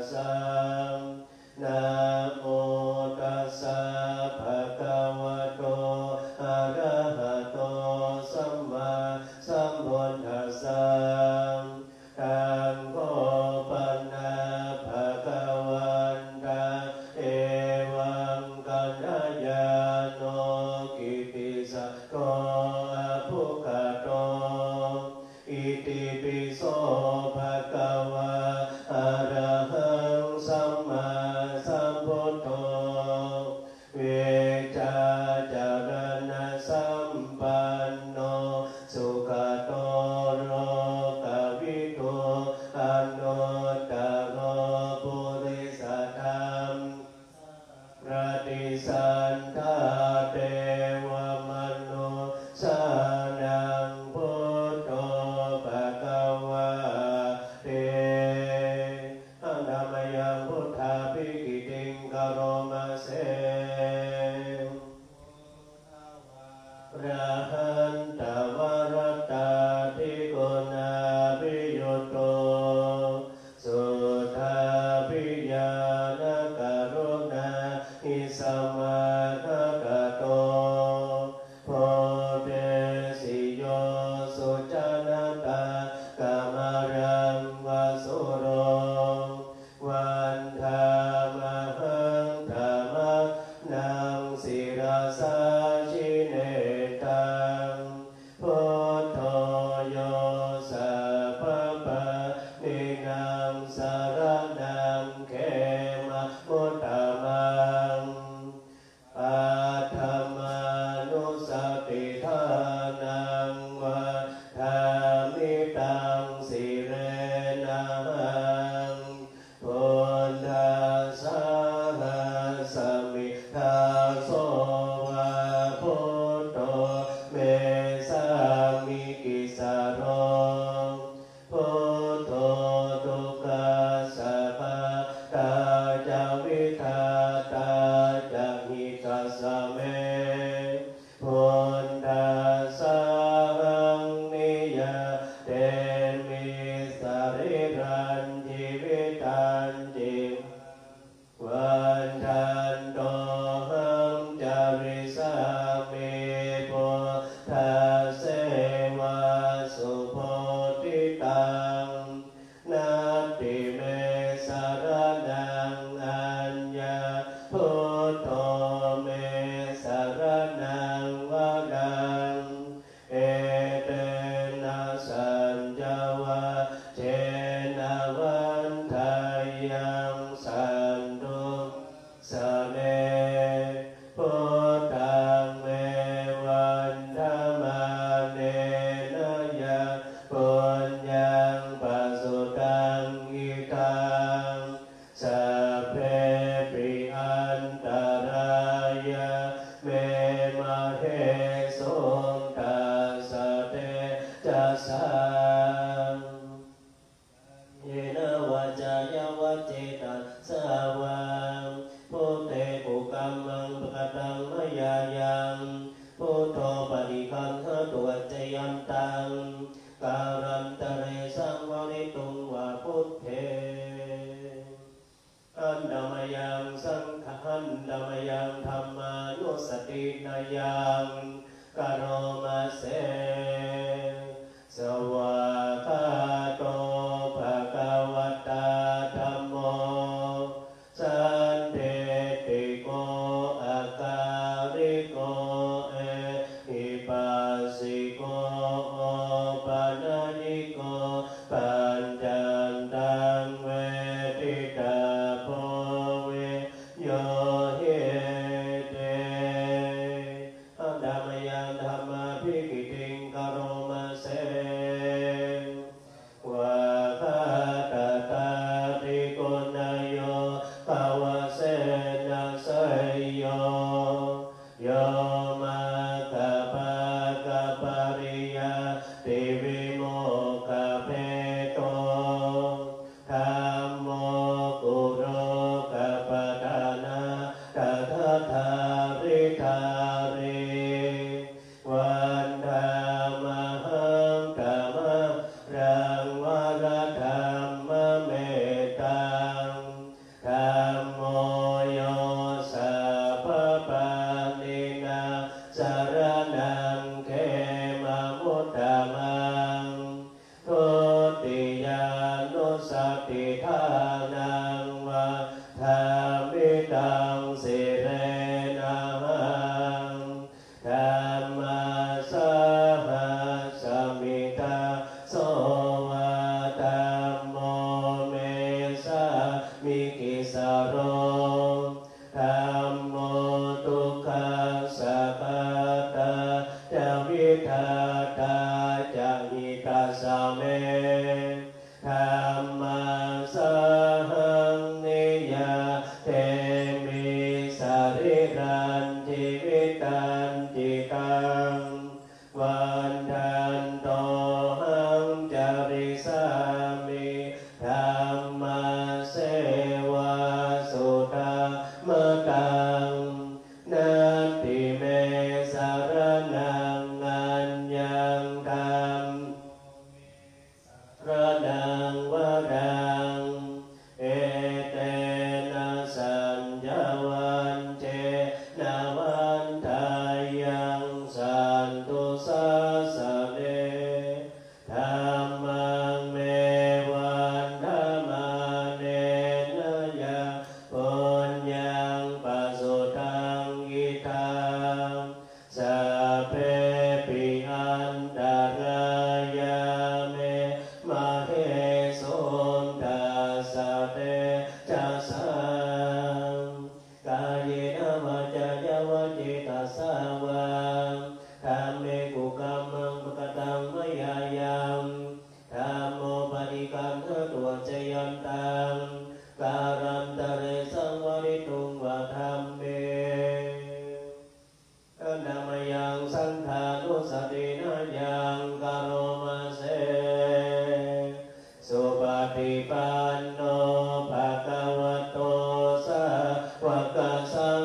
sa ตังจิตัง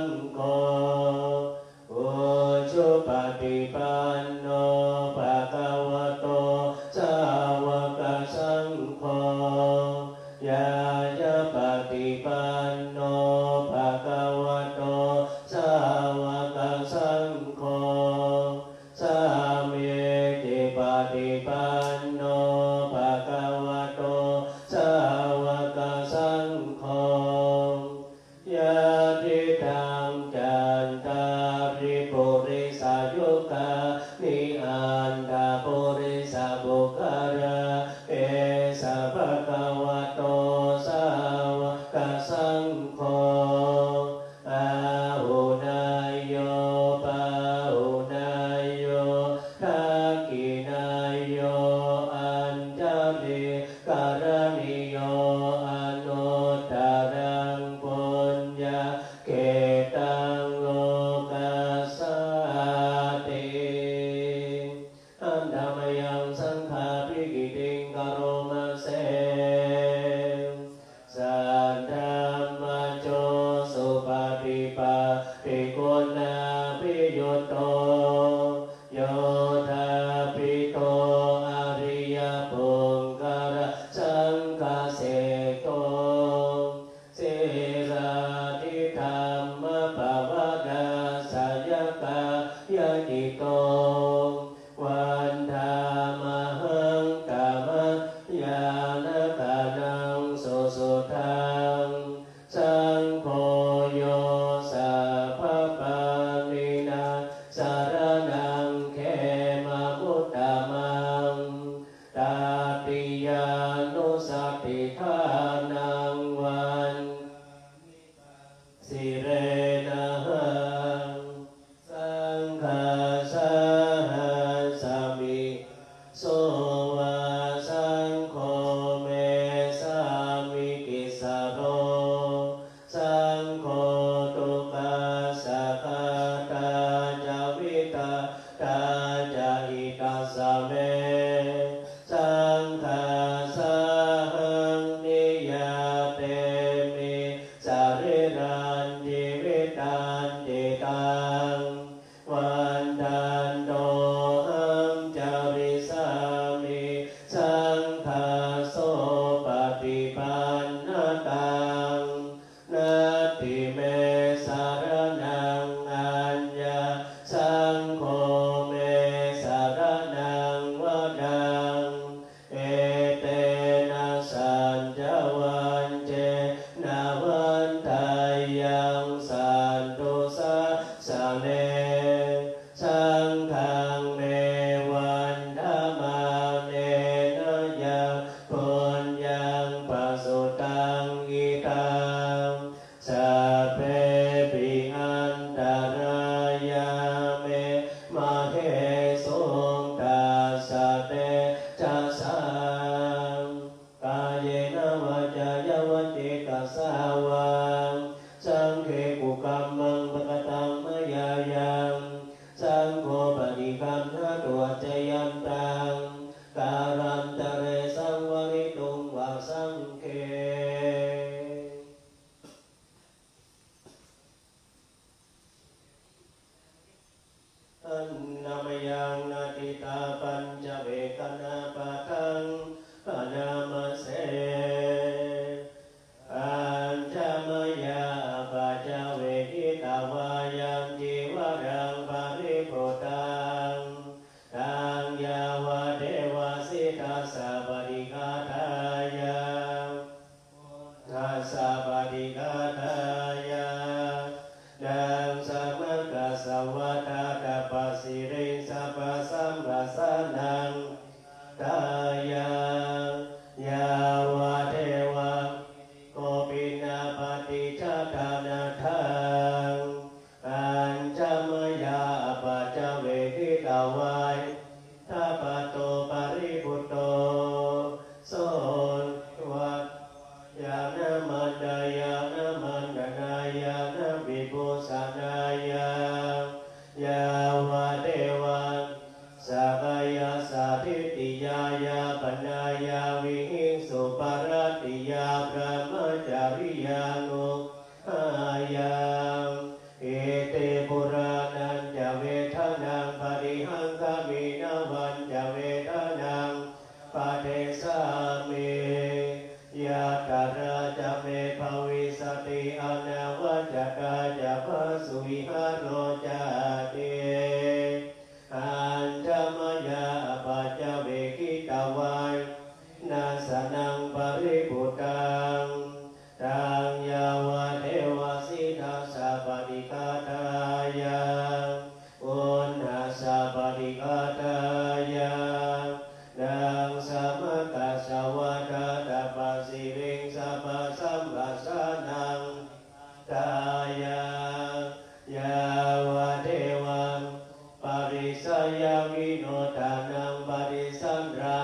สัง ร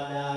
สั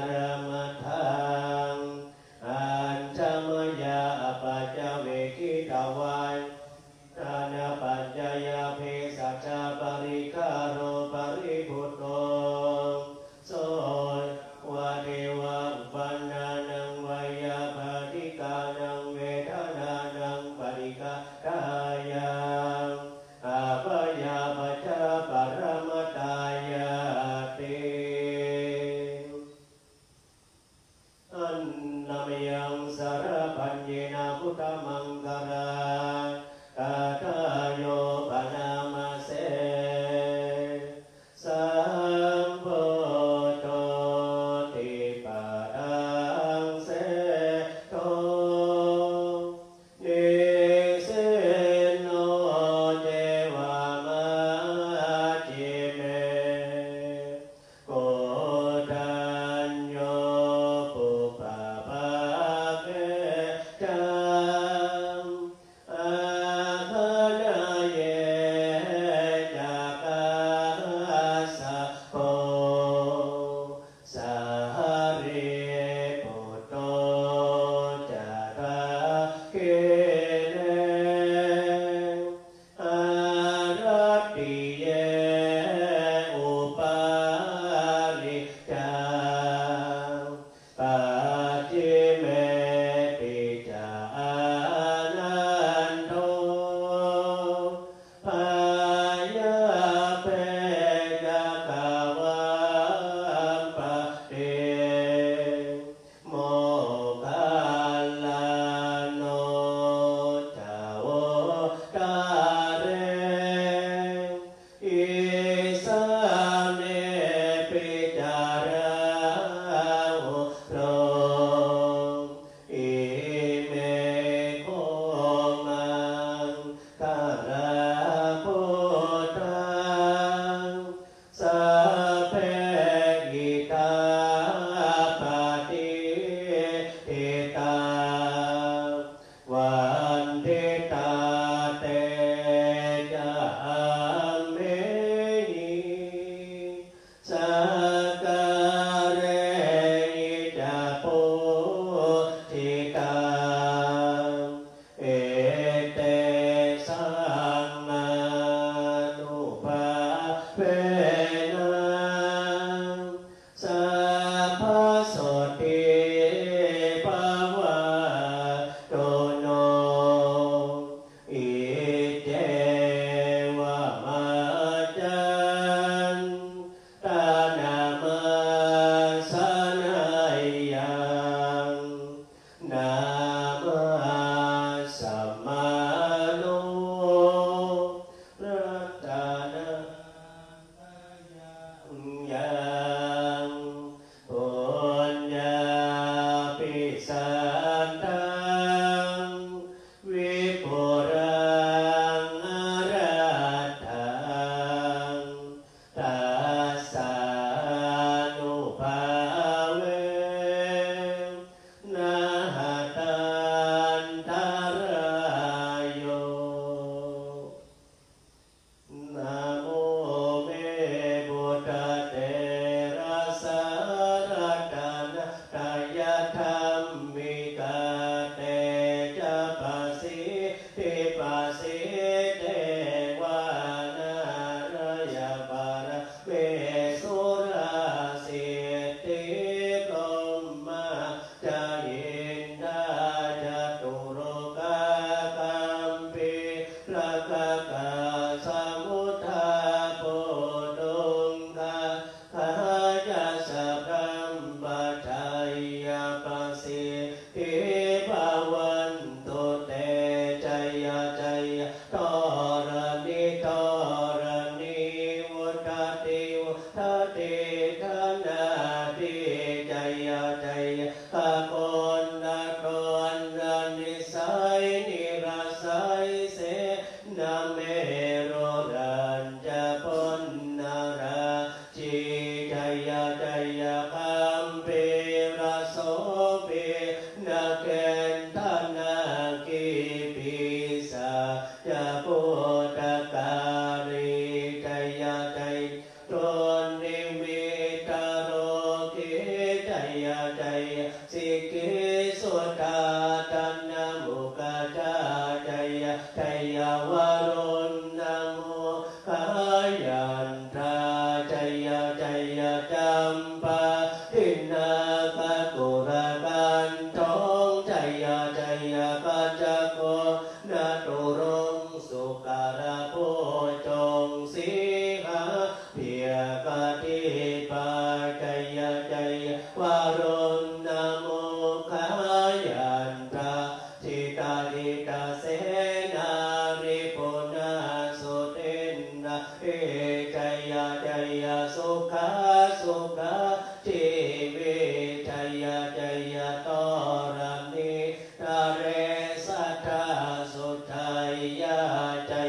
ทั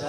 ส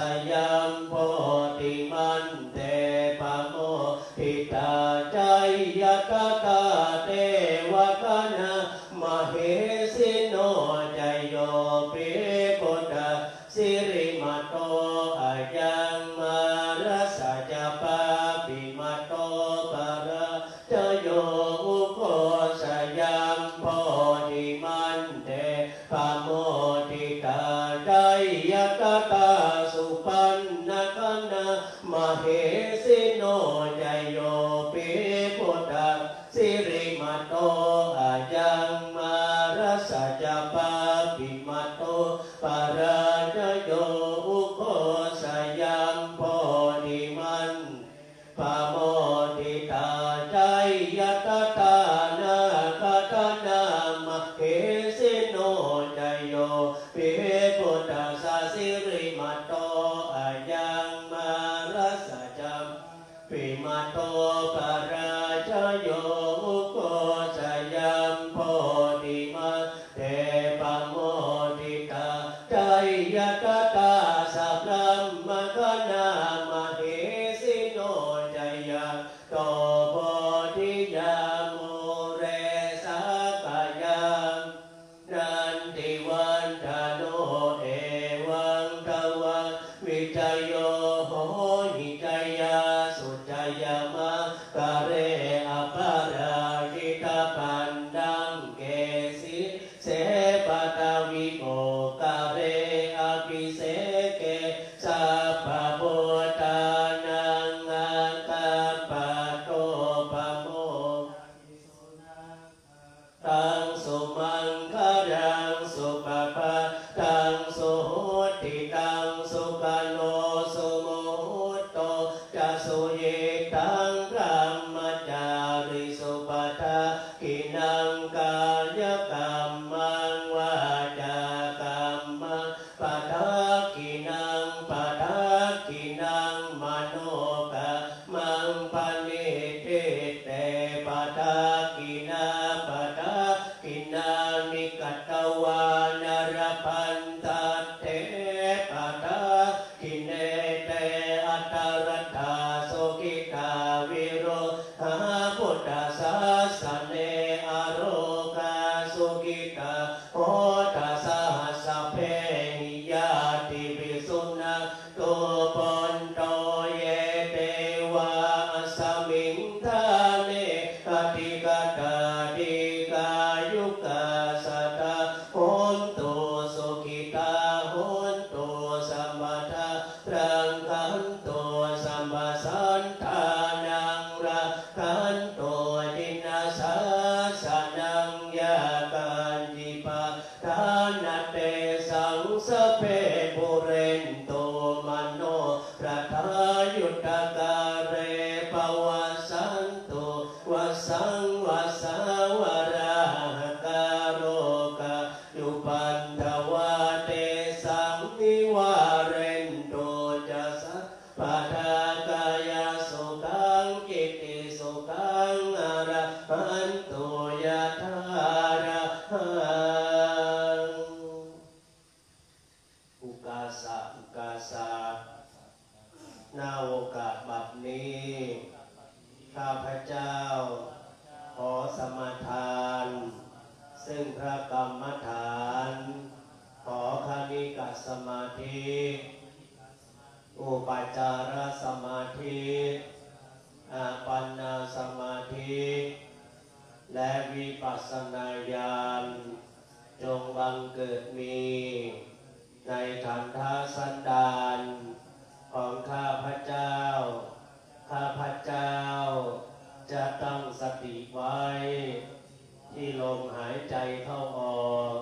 ายใจเข้าออก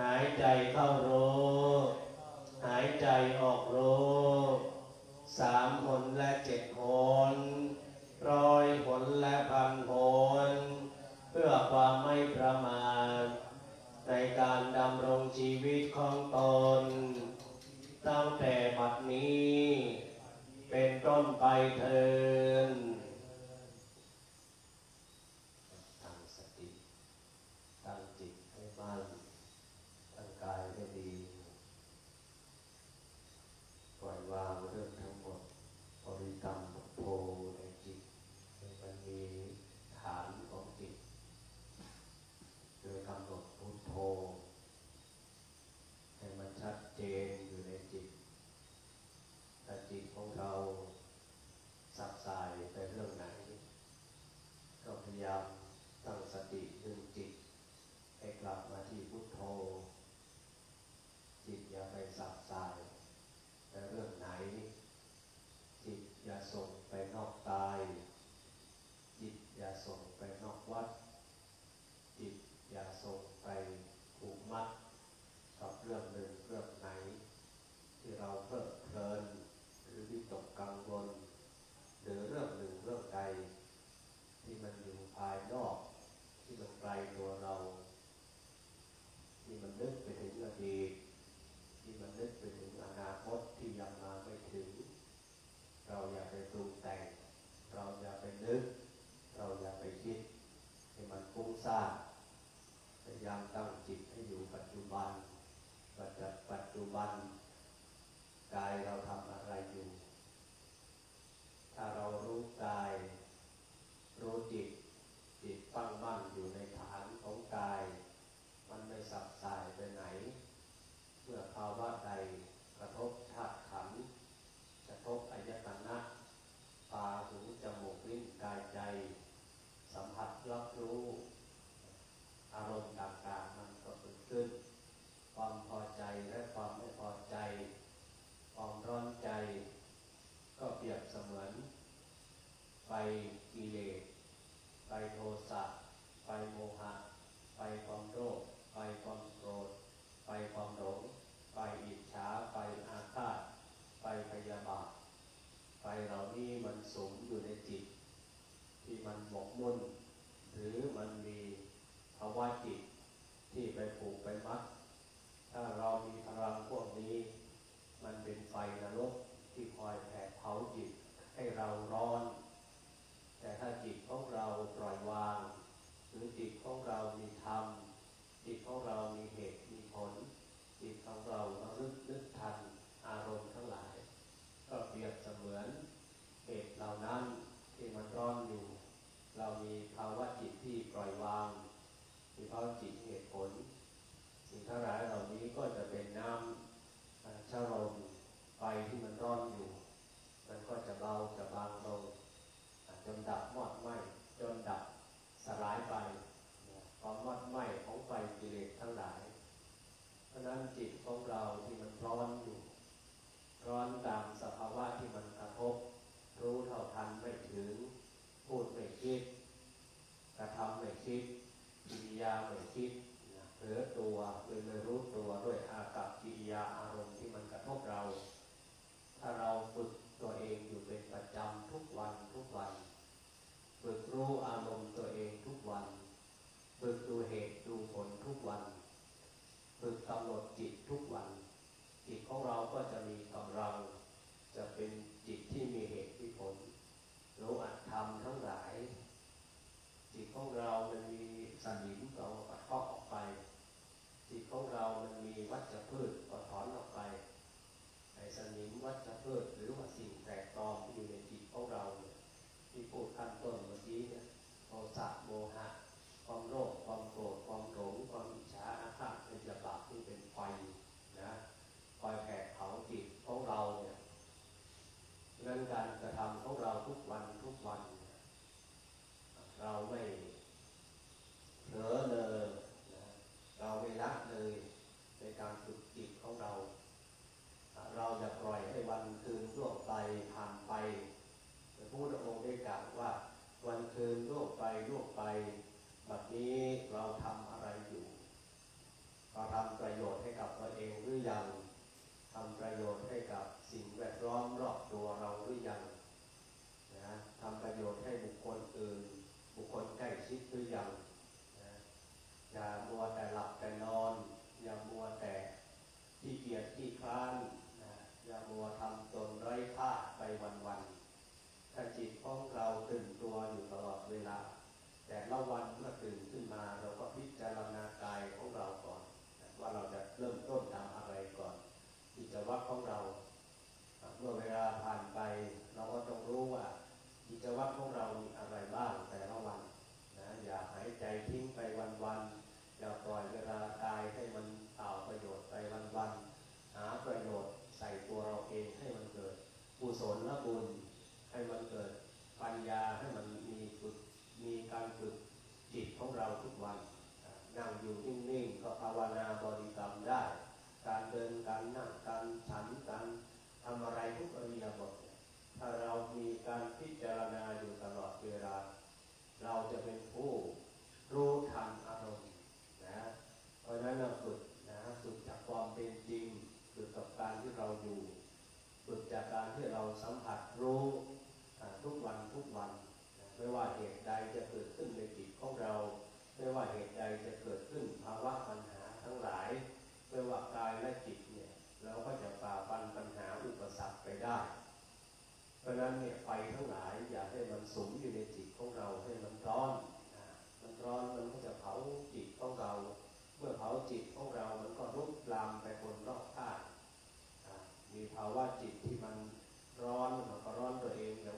หายใจเข้ารู้หายใจออกรู้สามผลและเจ็ดผลร้อยผลและพันผลเพื่อความไม่ประมาทในการดำรงชีวิตของตน ตั้งแต่บัดนี้ เป็นต้นไปเธอ 把该到。 ไปกิเลสไปโทสะไปโมหะ ไปความโลภไปความโกรธ ไปความหลง ไปอิจฉา ไปอาฆาต ไปพยาบาท ไปเหล่านี้มันสมอยู่ในจิต ที่มันหมกมุ่น หรือมันมีภาวะจิตที่ไปผูกไปมัดถ้าเรา All right. รู้อารมณ์ตัวเองทุกวันฝึกดูเหตุดูผลทุกวันฝึกกำหนดจิตทุกวัน จิตของเราก็จะ ราะนั้นเนี่ยไฟทั้งหลายอย่าให้มันสูงอยู่ในจิตของเราให้มันร้อนมันร้อนมันก็จะเผาจิตของเรา เมื่อเผาจิตของเรา มันก็รุกลามไปคนรอบข้างมีภาวะจิตที่มันร้อนมันก็ร้อนตัวเองแต่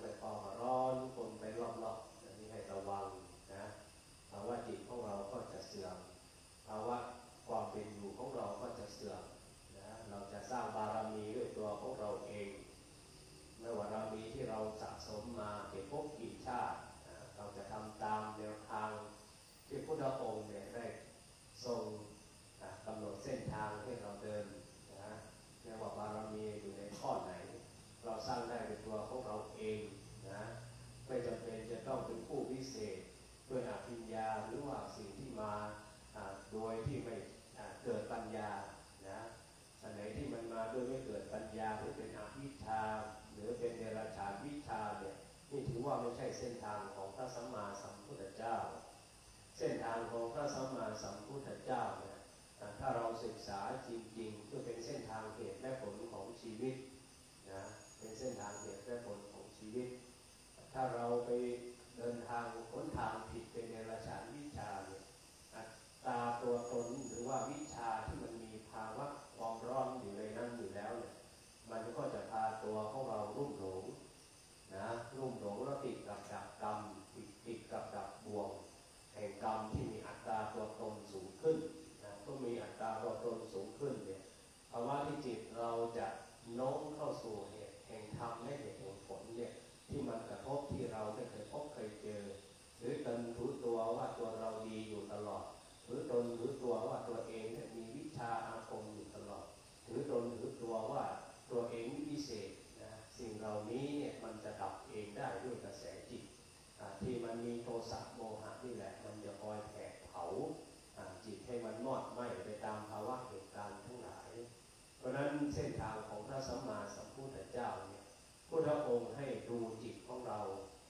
ทางของพระสัมมาสัมพุทธเจ้าเนี่ยพุทธองค์ให้ดูจิตของเรา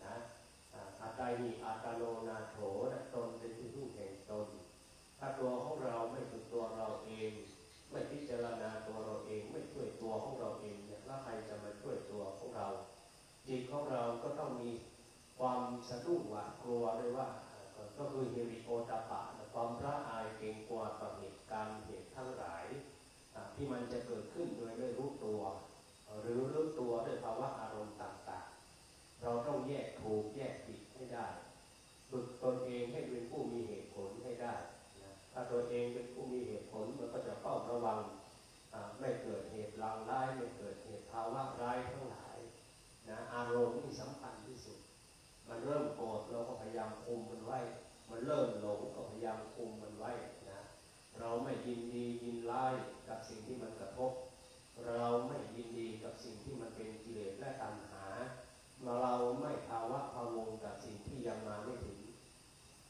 นะอาตติอาตโนนาโถนะตนเป็นที่พึ่งแห่งตน ถ้าตัวของเราไม่ถึงตัวเราเอง ไม่พิจารณาตัวเราเอง ไม่ช่วยตัวของเราเองเนี่ยแล้วใครจะมาช่วยตัวของเรา จิตของเราก็ต้องมีความสะดุ้งหวาดกลัวเลยว่าก็คือเฮริโอตาปะความระอายเกรงกลัวต่อเหตุการณ์เหตุทั้งหลาย ที่มันจะเกิดขึ้นโดยไม่รู้ตัว หรือรู้ตัวด้วยภาวะอารมณ์ต่างๆ เราต้องแยกถูกแยกผิดให้ได้ฝึกตนเองให้เป็นผู้มีเหตุผลให้ได้ถ้าตนเองเป็นผู้มีเหตุผลมันก็จะเฝ้าระวังไม่เกิดเหตุรางร้ายไม่เกิดเหตุภาวะร้ายทั้งหลายนะอารมณ์นี่สำคัญที่สุด มันเริ่มโกรธเราก็พยายามคุมมันไว้ มันเริ่มหลงก็พยายามคุมมันไว้ เราไม่ยินดียินร้ายกับสิ่งที่มันกระทบ เราไม่ยินดีกับสิ่งที่มันเป็นกิเลสและตัณหา เราไม่ภาวะพะวงกับสิ่งที่ยังมาไม่ถึง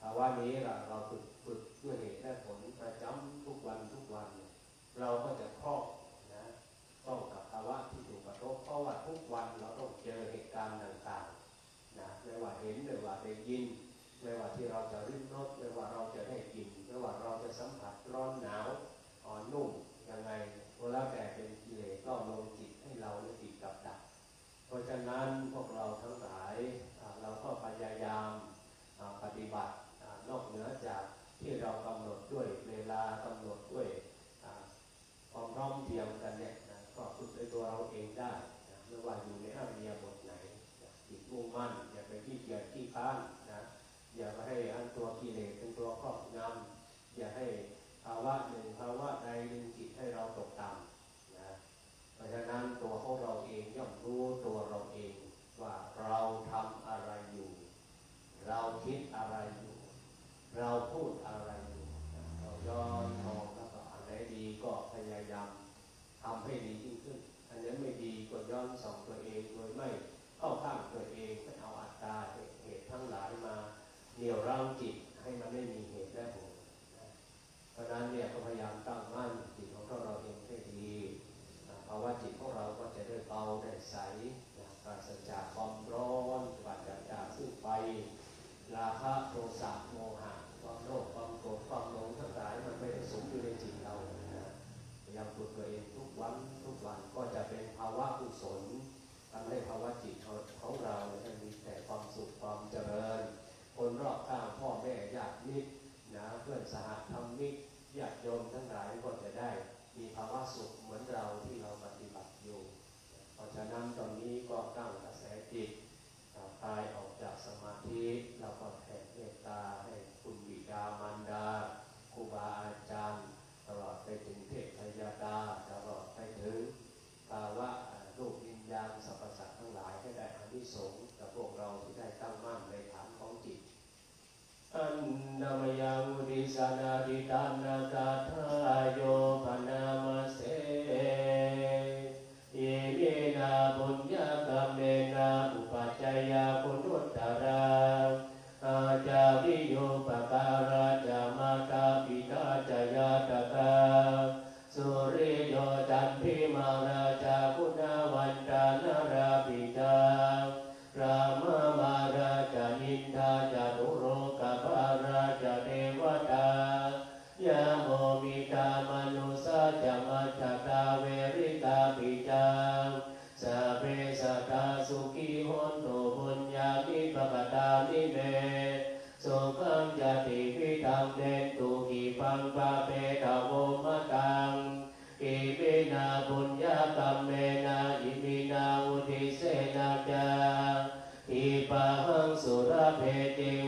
ภาวะนี้ล่ะเราฝึกฝึกด้วยเหตุและผลประจำทุกวันทุกวัน เราก็จะครอบนะต้องกับภาวะที่ถูกกระทบเพราะว่าทุกวันเราต้องเจอเหตุการณ์ต่างๆนะไม่ว่าเห็นไม่ว่าได้ยินไม่ว่าที่เราจะริ้นรส の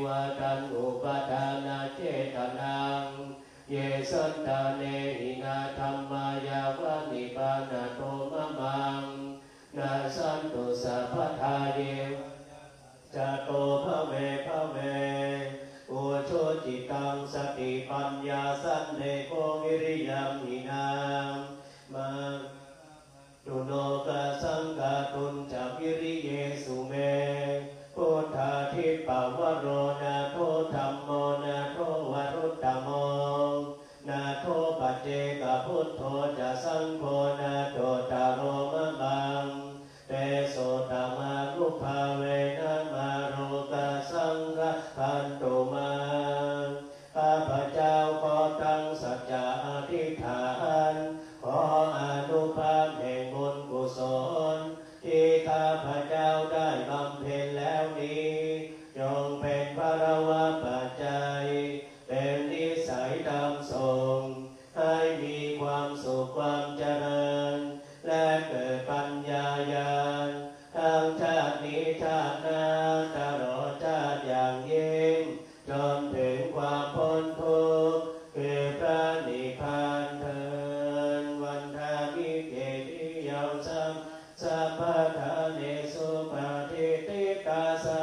วตันอุปทานาเจตนัง เยสันตาเนหินาธรรมายาวนิปานาโทมะมังนาสันตุสัพพทาเยวจะโตพระเมพระเมโอโชจิตังสติปัญญาสันเนโกวิริยมิ casa,